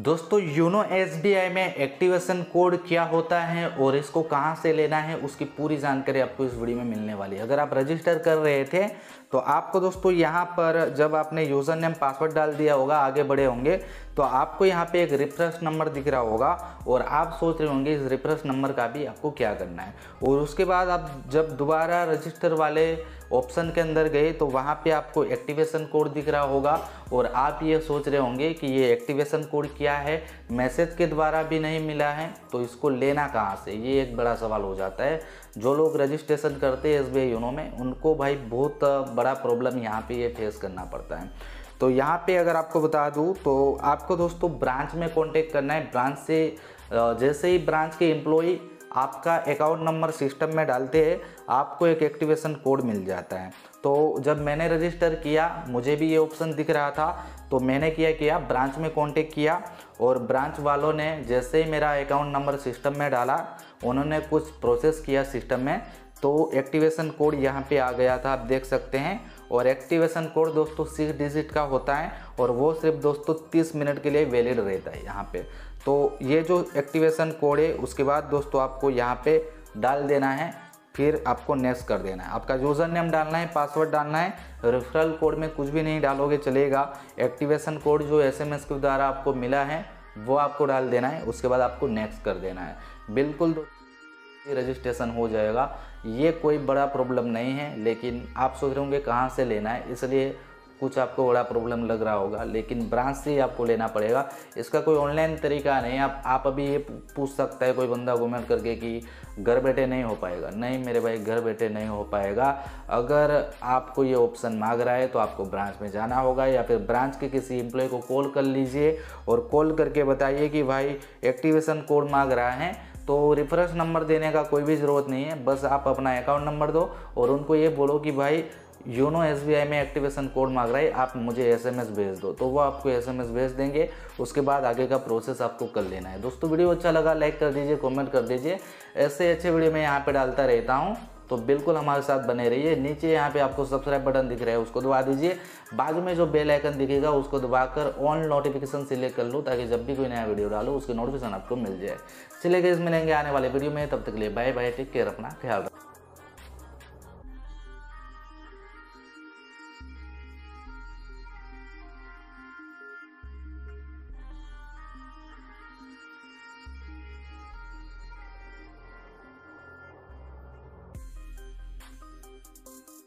दोस्तों, YONO S में activation code क्या होता है और इसको कहाँ से लेना है, उसकी पूरी जानकारी आपको इस वीडियो में मिलने वाली है। अगर आप रजिस्टर कर रहे थे तो आपको दोस्तों, यहाँ पर जब आपने यूज़र नेम पासवर्ड डाल दिया होगा, आगे बढ़े होंगे तो आपको यहाँ पे एक रिफ्रेश नंबर दिख रहा होगा और आप सोच रहे होंगे इस रिफ्रेश नंबर का भी आपको क्या करना है। और उसके बाद आप जब दोबारा रजिस्टर वाले ऑप्शन के अंदर गए तो वहाँ पे आपको एक्टिवेशन कोड दिख रहा होगा और आप ये सोच रहे होंगे कि ये एक्टिवेशन कोड क्या है? मैसेज के द्वारा भी नहीं मिला है तो इसको लेना कहाँ से? ये एक बड़ा सवाल हो जाता है। जो लोग रजिस्ट्रेशन करते हैं एस बी में, उनको भाई बहुत बड़ा प्रॉब्लम यहाँ पर ये फेस करना पड़ता है। तो यहाँ पे अगर आपको बता दूँ तो आपको दोस्तों ब्रांच में कॉन्टेक्ट करना है। ब्रांच से जैसे ही ब्रांच के एम्प्लॉई आपका अकाउंट नंबर सिस्टम में डालते हैं, आपको एक एक्टिवेशन कोड मिल जाता है। तो जब मैंने रजिस्टर किया, मुझे भी ये ऑप्शन दिख रहा था। तो मैंने किया किया ब्रांच में कांटेक्ट किया और ब्रांच वालों ने जैसे ही मेरा अकाउंट नंबर सिस्टम में डाला, उन्होंने कुछ प्रोसेस किया सिस्टम में तो एक्टिवेशन कोड यहाँ पे आ गया था। आप देख सकते हैं। और एक्टिवेशन कोड दोस्तों सिक्स डिजिट का होता है और वो सिर्फ़ दोस्तों तीस मिनट के लिए वैलिड रहता है यहाँ पे। तो ये जो एक्टिवेशन कोड है, उसके बाद दोस्तों आपको यहाँ पे डाल देना है, फिर आपको नेक्स्ट कर देना है। आपका यूज़र नेम डालना है पासवर्ड डालना है रेफरल कोड में कुछ भी नहीं डालोगे, चलेगा। एक्टिवेशन कोड जो एसएमएस के द्वारा आपको मिला है, वो आपको डाल देना है, उसके बाद आपको नेक्स्ट कर देना है। बिल्कुल रजिस्ट्रेशन हो जाएगा। ये कोई बड़ा प्रॉब्लम नहीं है, लेकिन आप सोच रहे होंगे कहाँ से लेना है, इसलिए कुछ आपको बड़ा प्रॉब्लम लग रहा होगा। लेकिन ब्रांच से ही आपको लेना पड़ेगा। इसका कोई ऑनलाइन तरीका नहीं आप आप अभी ये पूछ सकता है कोई बंदा घूमेंट करके कि घर बैठे नहीं हो पाएगा। नहीं मेरे भाई, घर बैठे नहीं हो पाएगा। अगर आपको ये ऑप्शन मांग रहा है तो आपको ब्रांच में जाना होगा, या फिर ब्रांच के किसी एम्प्लॉय को कॉल कर लीजिए और कॉल करके बताइए कि भाई एक्टिवेशन कोड मांग रहा है। तो रेफरेंस नंबर देने का कोई भी ज़रूरत नहीं है, बस आप अपना अकाउंट नंबर दो और उनको ये बोलो कि भाई, योनो एस में एक्टिवेशन कोड मांग रहा है, आप मुझे एसएमएस भेज दो। तो वो आपको एसएमएस भेज देंगे, उसके बाद आगे का प्रोसेस आपको कर लेना है। दोस्तों, वीडियो अच्छा लगा लाइक कर दीजिए कमेंट कर दीजिए। ऐसे अच्छे वीडियो मैं यहाँ पे डालता रहता हूँ। तो बिल्कुल हमारे साथ बने रहिए। नीचे यहाँ पे आपको सब्सक्राइब बटन दिख रहा है, उसको दबा दीजिए। बाजू में जो बेल आइकन दिखेगा, उसको दबाकर ऑन नोटिफिकेशन सिलेक्ट कर लो, ताकि जब भी कोई नया वीडियो डालो, उसकी नोटिफिकेशन आपको मिल जाए। चलिए गए मिलेंगे आने वाले वीडियो में। तब तक के लिए बाय बाय टेक केयर अपना ख्याल रखो। Música